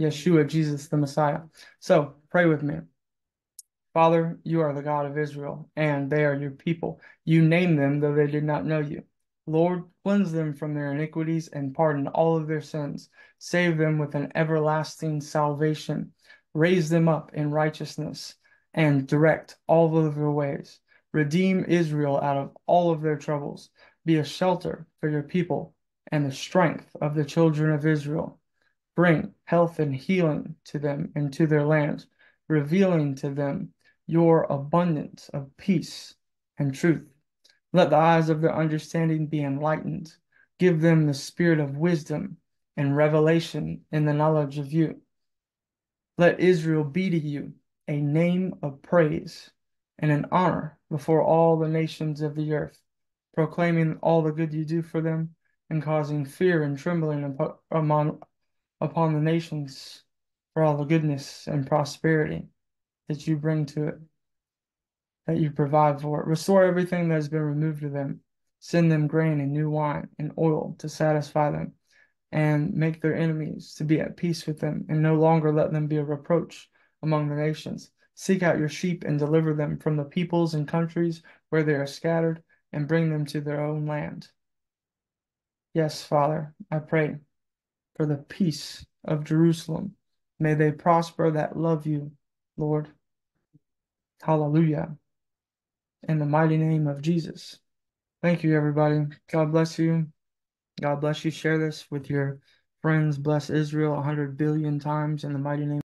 Yeshua, Jesus the Messiah. So pray with me. Father, you are the God of Israel, and they are your people. You named them, though they did not know you. Lord, cleanse them from their iniquities and pardon all of their sins. Save them with an everlasting salvation. Raise them up in righteousness and direct all of their ways. Redeem Israel out of all of their troubles. Be a shelter for your people and the strength of the children of Israel. Bring health and healing to them and to their lands, revealing to them your abundance of peace and truth. Let the eyes of their understanding be enlightened. Give them the spirit of wisdom and revelation in the knowledge of you. Let Israel be to you a name of praise and an honor before all the nations of the earth, proclaiming all the good you do for them and causing fear and trembling upon, upon the nations for all the goodness and prosperity that you bring to it, that you provide for it. Restore everything that has been removed to them. Send them grain and new wine and oil to satisfy them, and make their enemies to be at peace with them, and no longer let them be a reproach among the nations. Seek out your sheep and deliver them from the peoples and countries where they are scattered, and bring them to their own land. Yes, Father, I pray for the peace of Jerusalem. May they prosper that love you, Lord. Hallelujah. In the mighty name of Jesus. Thank you, everybody. God bless you. God bless you. Share this with your friends. Bless Israel a hundred billion times in the mighty name.